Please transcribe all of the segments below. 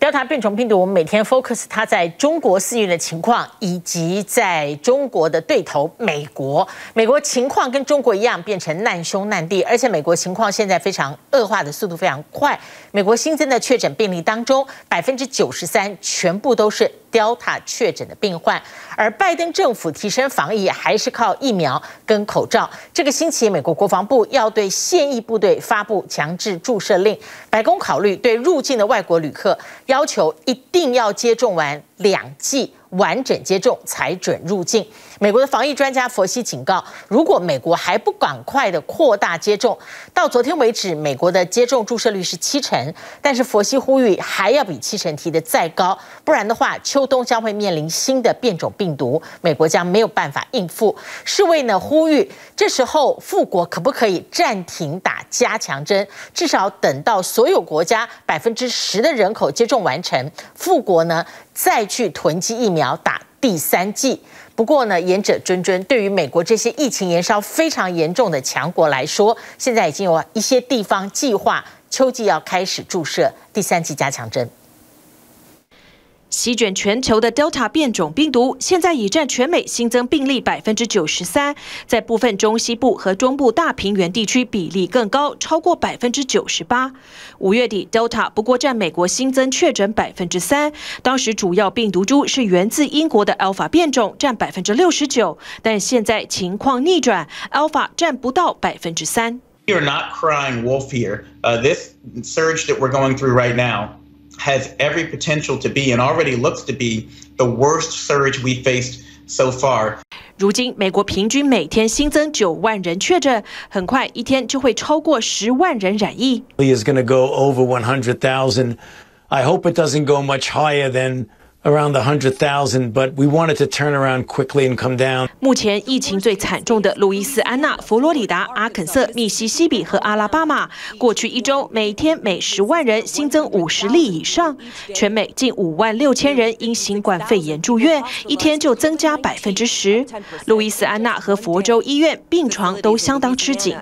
Delta 变种病毒，我们每天 focus 它在中国肆虐的情况，以及在中国的对头美国。美国情况跟中国一样，变成难兄难弟，而且美国情况现在非常恶化的速度非常快。美国新增的确诊病例当中，百分之九十三全部都是 Delta 确诊的病患。而拜登政府提升防疫，还是靠疫苗跟口罩。这个星期，美国国防部要对现役部队发布强制注射令，白宫考虑对入境的外国旅客要求一定要接种完两剂。完整接种才准入境。美国的防疫专家佛西警告，如果美国还不赶快的扩大接种，到昨天为止，美国的接种注射率是七成，但是佛西呼吁还要比七成提的再高，不然的话，秋冬将会面临新的变种病毒，美国将没有办法应付。世卫呢呼吁，这时候富国可不可以暂停打加强针，至少等到所有国家百分之十的人口接种完成，富国呢再去囤积疫苗。打第三剂，不过呢，言者谆谆，对于美国这些疫情燃烧非常严重的强国来说，现在已经有一些地方计划秋季要开始注射第三剂加强针。席卷全球的 Delta 变种病毒，现在已占全美新增病例百分之九十三，在部分中西部和中部大平原地区比例更高，超过百分之九十八。五月底，Delta 不过占美国新增确诊百分之三，当时主要病毒株是源自英国的 Alpha 变种，占百分之六十九，但现在情况逆转，Alpha 占不到百分之三。You're not crying wolf here. This surge that we're going through right now. has every potential to be and already looks to be the worst surge we faced so far. 如今，美国平均每天新增九万人确诊，很快一天就会超过十万人染疫。Is going to go over 100,000. I hope it doesn't go much higher than around the hundred thousand, but we wanted to turn around quickly and come down. 目前疫情最惨重的路易斯安那、佛罗里达、阿肯色、密西西比和阿拉巴马，过去一周每天每十万人新增五十例以上，全美近五万六千人因新冠肺炎住院，一天就增加百分之十。路易斯安那和佛州医院病床都相当吃紧。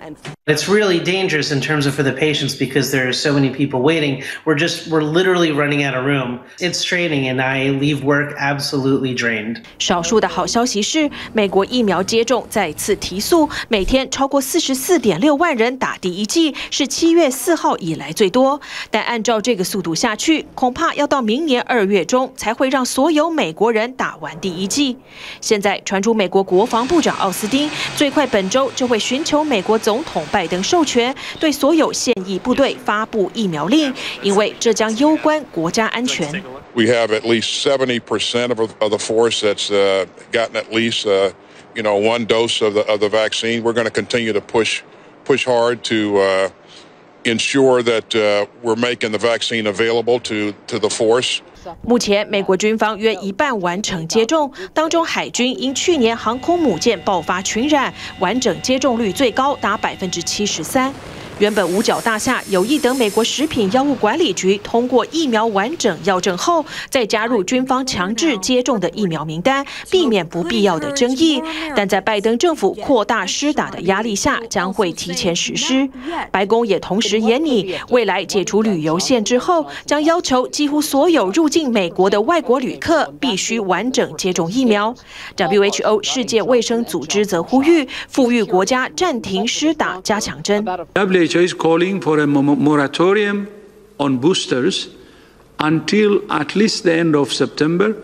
It's really dangerous in terms of for the patients because there are so many people waiting. We're just we're literally running out of room. It's straining, and I leave work absolutely drained. 少数的好消息是，美国疫苗接种再次提速，每天超过四十四点六万人打第一剂，是七月四号以来最多。但按照这个速度下去，恐怕要到明年二月中才会让所有美国人打 完第一季。现在传出美国国防部长奥斯汀最快本周就会寻求美国总统。拜登授权对所有现役部队发布疫苗令，因为这将攸关国家安全。We have at least 70% of, of the force that's gotten at least uh, you know one dose of the of the vaccine. We're going to continue to push push hard to uh, ensure that we're making the vaccine available to to the force. 目前，美国军方约一半完成接种，当中海军因去年航空母舰爆发群染，完整接种率最高达百分之七十三。原本五角大厦有意等美国食品药物管理局通过疫苗完整药证后，再加入军方强制接种的疫苗名单，避免不必要的争议。但在拜登政府扩大施打的压力下，将会提前实施。白宫也同时严拟，未来解除旅游限制后，将要求几乎所有入境美国的外国旅客必须完整接种疫苗。WHO 世界卫生组织则呼吁，富裕国家暂停施打加强针。WHO is calling for a moratorium on boosters until at least the end of September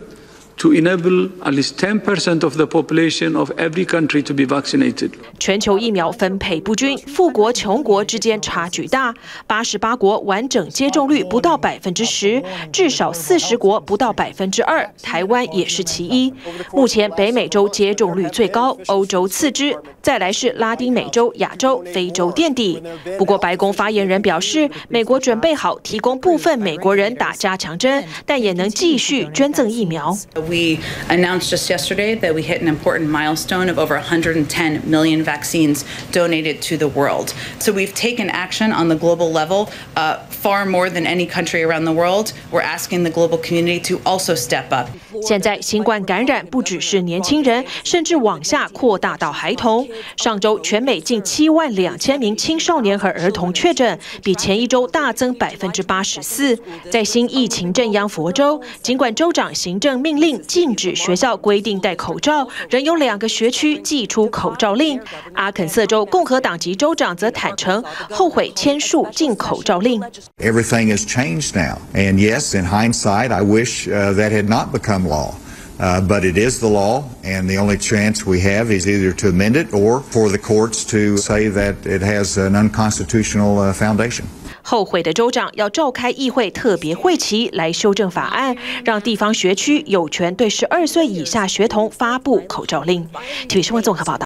to enable at least 10% of the population of every country to be vaccinated. 全球疫苗分配不均，富国穷国之间差距大。八十八国完整接种率不到百分之十，至少四十国不到百分之二，台湾也是其一。目前北美洲接种率最高，欧洲次之，再来是拉丁美洲、亚洲、非洲垫底。不过白宫发言人表示，美国准备好提供部分美国人打加强针，但也能继续捐赠疫苗。We announced just yesterday that we hit an important milestone of over 110 million vaccines donated to the world. So we've taken action on the global level uh, far more than any country around the world. We're asking the global community to also step up. 现在新冠感染不只是年轻人，甚至往下扩大到孩童。上周全美近七万两千名青少年和儿童确诊，比前一周大增百分之八十四。在新疫情镇央佛州，尽管州长行政命令禁止学校规定戴口罩，仍有两个学区寄出口罩令。阿肯色州共和党籍州长则坦诚后悔签署禁口罩令。Everything has changed now, and yes, in hindsight, I wish that had not become law. Uh, but it is the law, and the only chance we have is either to amend it or for the courts to say that it has an unconstitutional uh, foundation. 后悔的州长要召开议会特别会期来修正法案，让地方学区有权对十二岁以下学童发布口罩令。体育新闻综合报道。